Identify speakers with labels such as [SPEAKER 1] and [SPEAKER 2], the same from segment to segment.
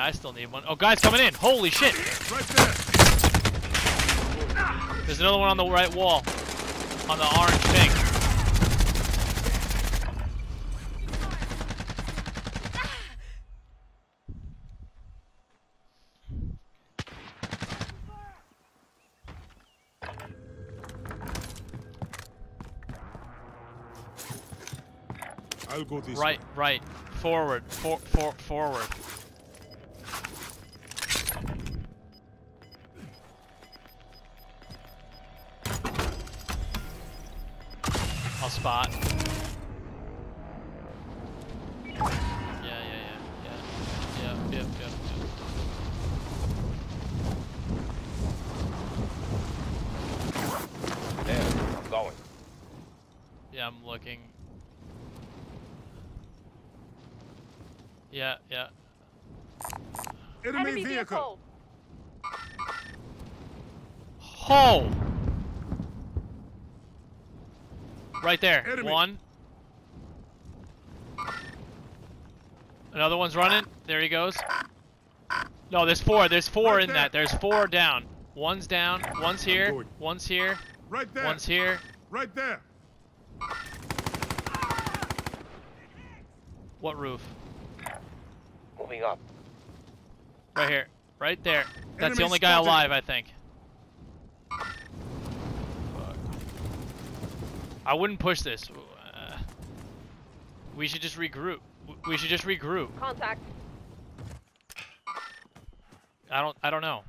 [SPEAKER 1] why I still need one. Oh, guys coming in. Holy shit.
[SPEAKER 2] Right there.
[SPEAKER 1] There's another one on the right wall. On the orange thing.
[SPEAKER 2] I'll go this
[SPEAKER 1] Right,
[SPEAKER 2] way.
[SPEAKER 1] right. Forward. For, for, forward. Spot. Yeah, yeah, yeah, yeah. Yeah, yep, yep, yep.
[SPEAKER 3] There, I'm going.
[SPEAKER 1] Yeah, I'm looking. Yeah, yeah.
[SPEAKER 2] Enemy, vehicle.
[SPEAKER 1] Ho! Right there.
[SPEAKER 2] Enemy.
[SPEAKER 1] One. Another one's running. There he goes. No, there's four. There's four
[SPEAKER 2] Right
[SPEAKER 1] in
[SPEAKER 2] there.
[SPEAKER 1] that. There's four down. One's down. One's here. One's here.
[SPEAKER 2] Right there.
[SPEAKER 1] One's here.
[SPEAKER 2] Right there.
[SPEAKER 1] What roof?
[SPEAKER 3] Moving up.
[SPEAKER 1] Right here. Right there. That's the only guy
[SPEAKER 2] spotted.
[SPEAKER 1] alive, I think. I wouldn't push this. Uh, we should just regroup. We should just regroup.
[SPEAKER 4] Contact.
[SPEAKER 1] I don't. I don't know.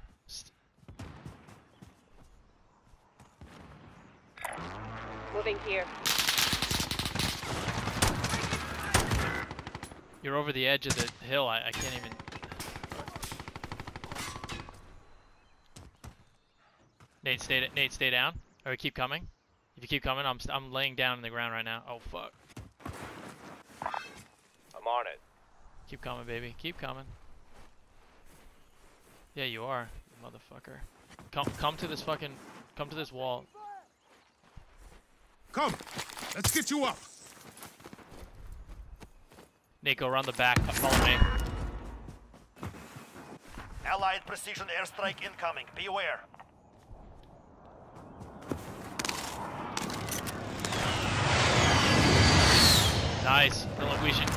[SPEAKER 4] Moving here.
[SPEAKER 1] You're over the edge of the hill. I, I can't even. Nate, stay. Nate, stay down. Or keep coming. If you keep coming, I'm. I'm laying down in the ground right now. Oh fuck.
[SPEAKER 3] I'm on it.
[SPEAKER 1] Keep coming, baby. Keep coming. Yeah, you are, you motherfucker. Come, come to this fucking. Come to this wall.
[SPEAKER 2] Come. Let's get you up.
[SPEAKER 1] Nate, go around the back. Follow me.
[SPEAKER 5] Allied precision airstrike incoming. Beware.
[SPEAKER 1] Nice. Dylan, we should.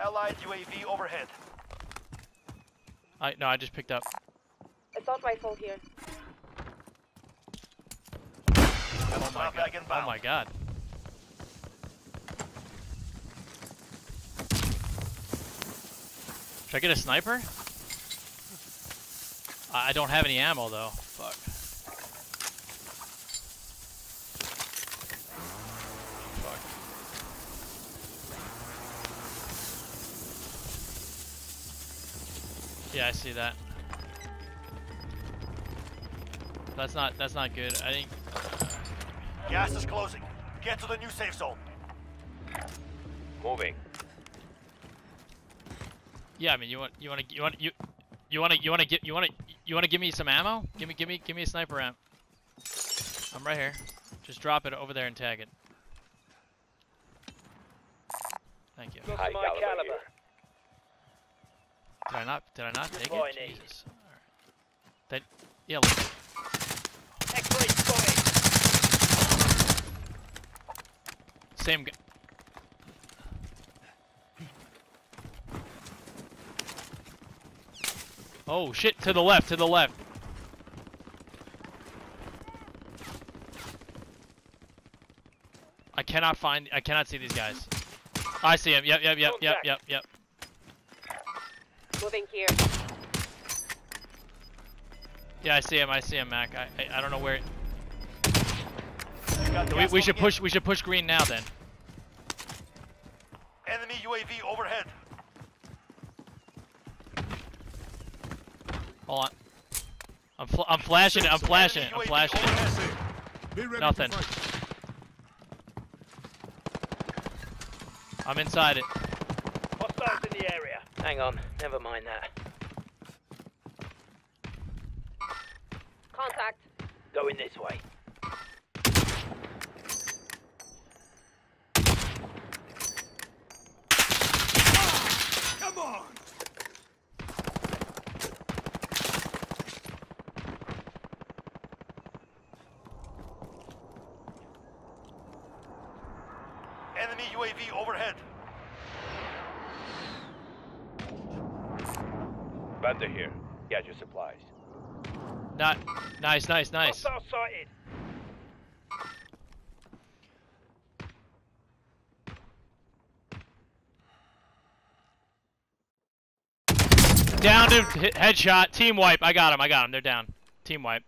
[SPEAKER 5] Allied UAV overhead.
[SPEAKER 1] I no, I just picked up.
[SPEAKER 4] Assault rifle here.
[SPEAKER 1] Oh my god. Oh my god. Should I get a sniper? I I don't have any ammo though. Fuck. Fuck. Yeah, I see that. That's not that's not good. I think uh,
[SPEAKER 5] Gas is closing. Get to the new safe zone.
[SPEAKER 3] Moving.
[SPEAKER 1] Yeah, I mean, you want you want to you want you you want to you want to get you want to you want to give me some ammo? Give me give me give me a sniper amp. I'm right here. Just drop it over there and tag it. Thank you.
[SPEAKER 3] High caliber, here.
[SPEAKER 1] Did I not did I not take
[SPEAKER 5] Deploy
[SPEAKER 1] it?
[SPEAKER 5] need.
[SPEAKER 1] Jesus. Alright. That yeah. Look. Same guy. Oh shit! To the left. To the left. I cannot find. I cannot see these guys. I see him. Yep. Yep. Yep. Yep. Yep. Yep.
[SPEAKER 4] Moving here.
[SPEAKER 1] Yeah, I see him. I see him, Mac. I I, I don't know where. We, we should push. We should push green now then.
[SPEAKER 5] Enemy UAV overhead.
[SPEAKER 1] Oh, Hold on. I'm fl I'm flashing it. I'm flashing it. I'm flashing it.
[SPEAKER 5] overhead.
[SPEAKER 2] Be ready
[SPEAKER 1] Nothing. I'm inside it.
[SPEAKER 5] Hostiles in the area.
[SPEAKER 6] Hang on, never mind that.
[SPEAKER 4] Contact.
[SPEAKER 6] Going this way.
[SPEAKER 5] Enemy UAV overhead.
[SPEAKER 3] Vendor here. Get your supplies.
[SPEAKER 1] Not nice, nice, nice.
[SPEAKER 3] Hostile sighted.
[SPEAKER 1] Down to headshot. Team wipe. I got him. I got him. They're down. Team wipe.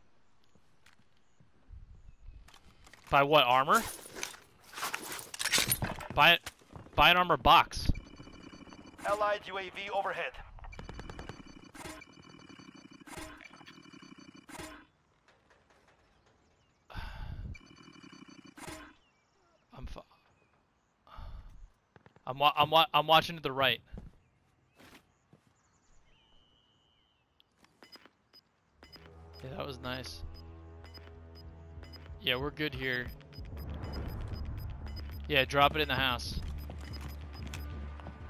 [SPEAKER 1] By what armor? Buy Buy an armor box.
[SPEAKER 5] Allied UAV overhead.
[SPEAKER 1] I'm. Fu- I'm. Wa- I'm. Wa- I'm watching to the right. Yeah, that was nice. Yeah, we're good here. Yeah, drop it in the house.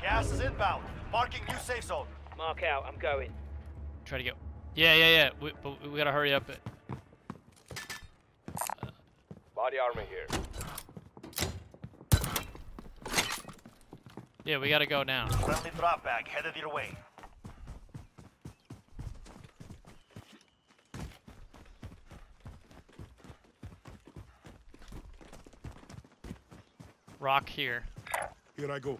[SPEAKER 5] Gas is inbound. Marking new safe zone.
[SPEAKER 6] Mark out, I'm going.
[SPEAKER 1] Try to get. Yeah, yeah, yeah. We, but we gotta hurry up. It.
[SPEAKER 3] Body armor here.
[SPEAKER 1] Yeah, we gotta go now.
[SPEAKER 5] Friendly drop bag headed your way.
[SPEAKER 1] Rock here.
[SPEAKER 2] Here I go.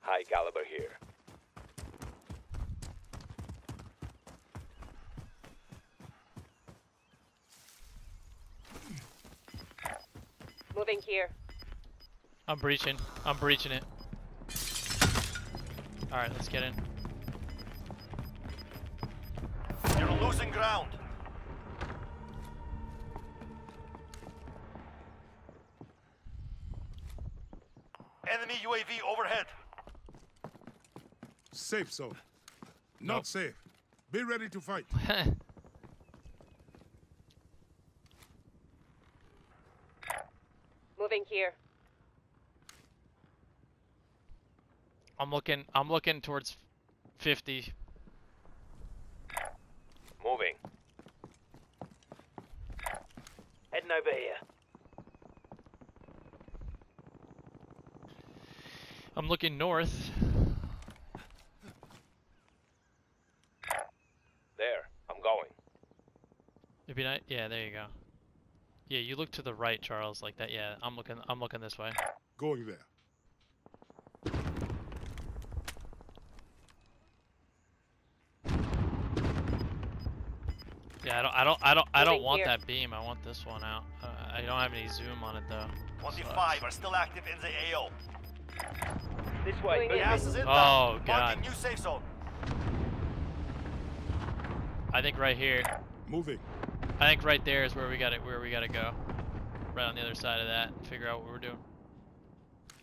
[SPEAKER 3] High caliber here.
[SPEAKER 4] Moving here.
[SPEAKER 1] I'm breaching. I'm breaching it. All right, let's get in.
[SPEAKER 5] Losing ground. Enemy UAV overhead.
[SPEAKER 2] Safe zone. Not
[SPEAKER 1] Nope.
[SPEAKER 2] safe. Be ready to fight.
[SPEAKER 4] Moving here.
[SPEAKER 1] I'm looking. I'm looking towards 50.
[SPEAKER 3] Moving.
[SPEAKER 6] Heading over here.
[SPEAKER 1] I'm looking north.
[SPEAKER 3] There. I'm going.
[SPEAKER 1] It'd be nice. Yeah, there you go. Yeah, you look to the right, Charles, like that. Yeah, I'm looking. I'm looking this way.
[SPEAKER 2] Going there.
[SPEAKER 1] Yeah, I don't. I don't. I don't. I don't want
[SPEAKER 4] here.
[SPEAKER 1] that beam. I want this one out. Uh, I don't have any zoom on it though.
[SPEAKER 5] 25 are still active in the AO.
[SPEAKER 6] This way,
[SPEAKER 4] Doing
[SPEAKER 6] move.
[SPEAKER 4] it.
[SPEAKER 5] Gas is
[SPEAKER 1] Oh,
[SPEAKER 5] inbound.
[SPEAKER 1] God.
[SPEAKER 5] Marking new safe zone.
[SPEAKER 1] I think right here.
[SPEAKER 2] Moving.
[SPEAKER 1] I think right there is where we got it. Where we gotta go. Right on the other side of that. and Figure out what we're doing.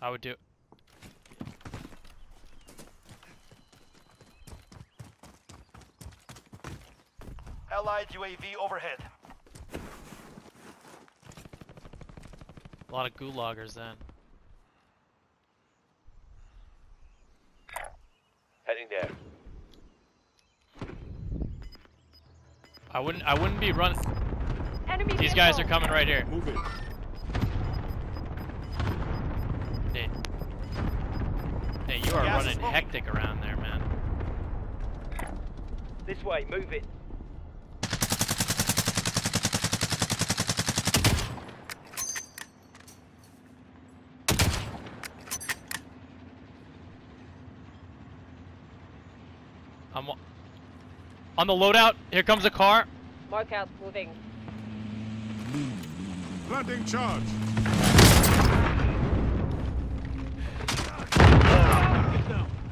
[SPEAKER 1] I would do.
[SPEAKER 5] Allied UAV overhead.
[SPEAKER 1] A lot of gulaggers then.
[SPEAKER 3] Heading there.
[SPEAKER 1] I wouldn't. I wouldn't be running.
[SPEAKER 4] Enemy
[SPEAKER 1] These guys are coming right here.
[SPEAKER 2] Moving.
[SPEAKER 1] Nate. Nate, you are
[SPEAKER 5] Gas
[SPEAKER 1] running hectic around there, man.
[SPEAKER 6] This way, move it.
[SPEAKER 1] I'm on the loadout. Here comes a car.
[SPEAKER 4] Mark out. Moving.
[SPEAKER 2] Planting charge.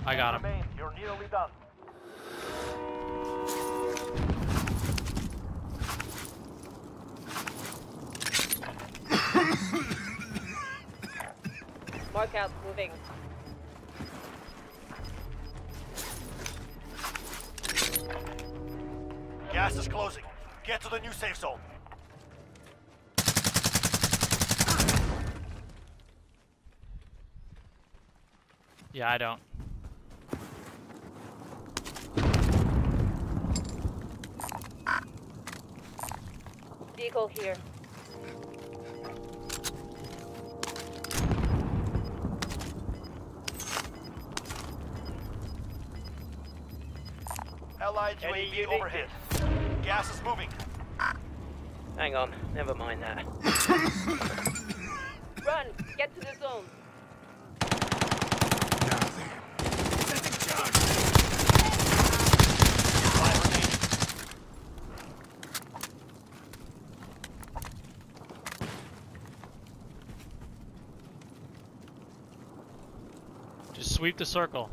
[SPEAKER 1] I got him.
[SPEAKER 5] Remain. You're nearly done.
[SPEAKER 4] Mark out. Moving.
[SPEAKER 5] Gas is closing. Get to the new safe zone.
[SPEAKER 1] Yeah, I don't.
[SPEAKER 4] Vehicle here.
[SPEAKER 5] Allied UAV overhead. Gas is moving.
[SPEAKER 6] Hang on, never mind that.
[SPEAKER 4] Run! Get to the zone.
[SPEAKER 2] Now then.
[SPEAKER 5] Five remaining.
[SPEAKER 1] Just sweep the circle.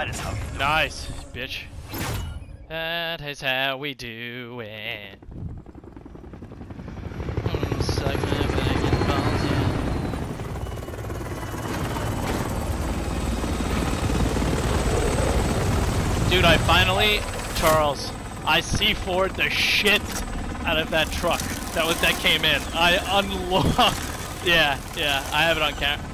[SPEAKER 5] That is how you do
[SPEAKER 1] Nice, bitch. That is how we do it. Mm, yeah. Dude, I finally, Charles, I C4'd the shit out of that truck that was that came in. I unlocked. Yeah, yeah, I have it on camera.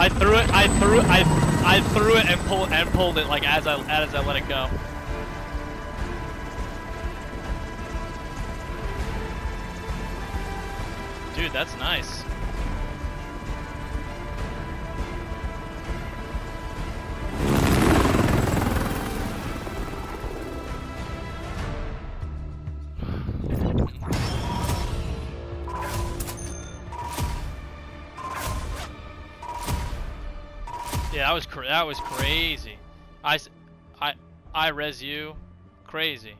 [SPEAKER 1] I threw it. I threw. I I threw it and pulled and pulled it like as I as I let it go. Dude, that's nice. Yeah, that was that was crazy. I I I res you, crazy.